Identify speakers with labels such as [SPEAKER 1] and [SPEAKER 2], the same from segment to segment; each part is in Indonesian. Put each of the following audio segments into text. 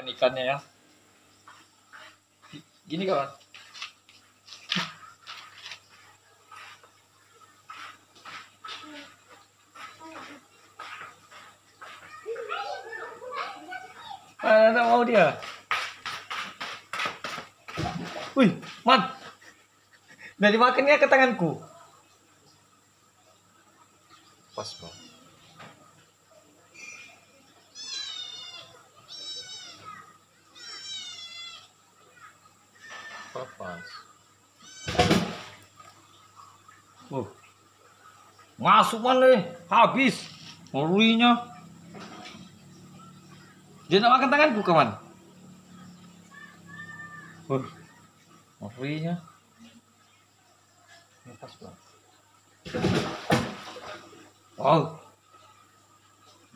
[SPEAKER 1] Makan ikannya ya. Gini kawan. Mana tak mau dia? Wih, man. Dari makannya ke tanganku.
[SPEAKER 2] Pas bang. Pas.
[SPEAKER 1] Oh. Masuk mana nih? Habis. Ngerinya. Dia nak makan tanganku kawan. Oh. Ngerinya.
[SPEAKER 2] Ini pas bang.
[SPEAKER 1] Oh.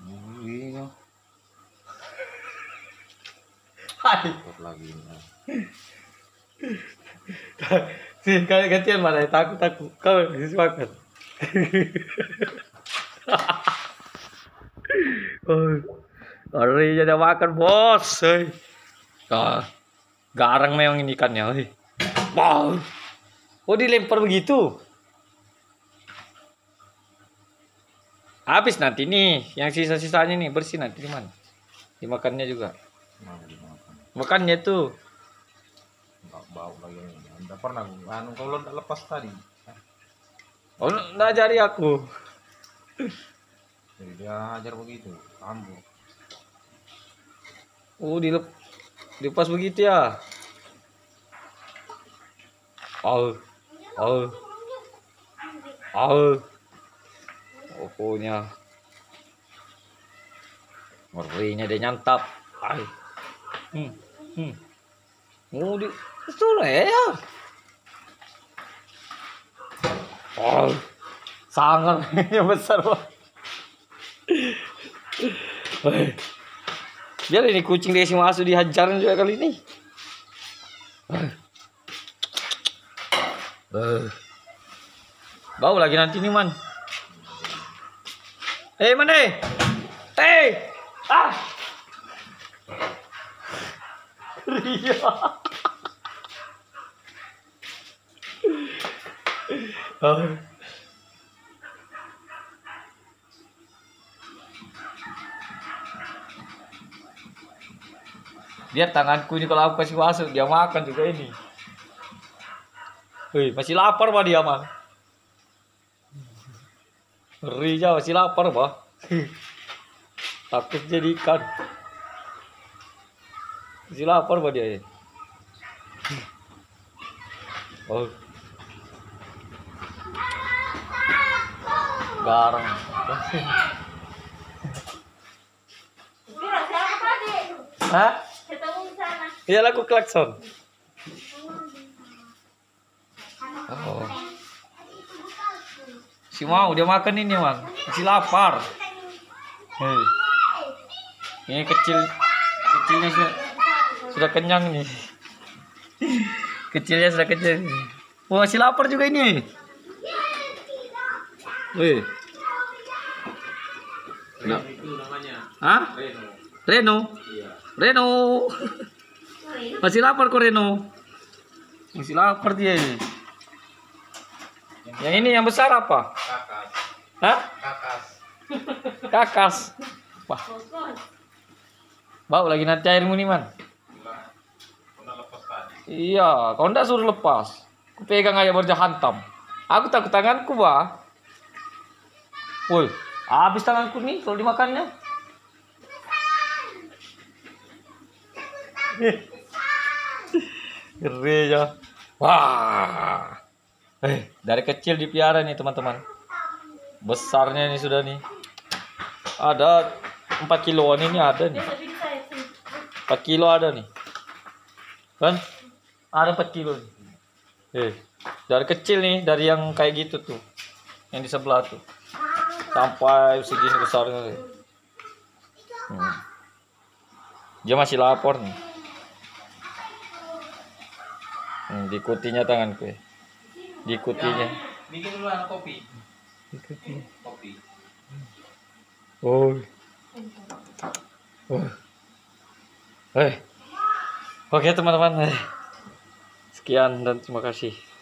[SPEAKER 1] Ngerinya. Hai.
[SPEAKER 2] Lagi. Nah.
[SPEAKER 1] Sih, kalian gantian mana? Takut takut. Kau oh, hari jadi makan bos. Hei. Ah, garang memang ini ikannya. Hei. Wow. Oh dilempar begitu. Habis nanti nih, yang sisa-sisanya nih bersih nanti di? Dimakannya juga. Makannya tuh.
[SPEAKER 2] Bau, bau lagi. Anda pernah anu kalau tidak lepas tadi.
[SPEAKER 1] Oh, nggak ajari aku.
[SPEAKER 2] Jadi dia ajar begitu. Kambuh.
[SPEAKER 1] Oh, dilep dilepas begitu ya. Oh. Oh. Oh. Pokoknya. Ngerinya dia nyantap. Ay. Hmm. Hmm. Oh, di itu ya. Oh. Sangat yang besar. Hei. Biar ini kucing dia si masuk dihajar juga kali ini. Eh. Bau lagi nanti nih man. Eh mana? Eh. Ah. Ria. Biar tanganku ini kalau aku kasih masuk dia makan juga ini. Wih, masih lapar mah dia mah. Ngeri masih lapar mah. Takut jadi ikan. Masih lapar mah dia. Oh. Garang. Hah?
[SPEAKER 3] Ketemu di sana.
[SPEAKER 1] Iya lagu klakson. Oh. Si mau dia makan ini man, masih lapar. Hei. Ini kecil, kecilnya sudah, sudah kenyang nih. Kecilnya sudah kenyang. Wah masih lapar juga ini. Wih. Nah. Hah? Reno. Reno. Masih lapar kok Reno. Masih lapar dia ini. Yang ini yang besar apa?
[SPEAKER 2] Kakas.
[SPEAKER 1] Hah?
[SPEAKER 2] Kakas.
[SPEAKER 1] Kakas. Wah, bau lagi nanti airmu nih man. Iya, kau ndak suruh lepas. Ku pegang aja baru hantam. Aku takut tanganku, bah. Woi, habis tanganku nih kalau dimakannya. Ngeri ya. Wah. Eh, dari kecil dipiara nih teman-teman. Besarnya nih sudah nih. Ada 4 kiloan ini ada nih.
[SPEAKER 3] Dia lebih saya sih.
[SPEAKER 1] 4 kilo ada nih. Kan? Ada 4 kilo nih. Eh, dari kecil nih, dari yang kayak gitu tuh. Yang di sebelah tuh. Sampai segini besarnya. nih. Hmm. Dia masih lapor nih. Hmm, diikutinya tanganku ya. Diikutinya.
[SPEAKER 2] Bikin dulu anak kopi.
[SPEAKER 1] Diikuti.
[SPEAKER 2] Kopi.
[SPEAKER 1] Oh. Oh. Eh. Oke teman-teman. Sekian dan terima kasih.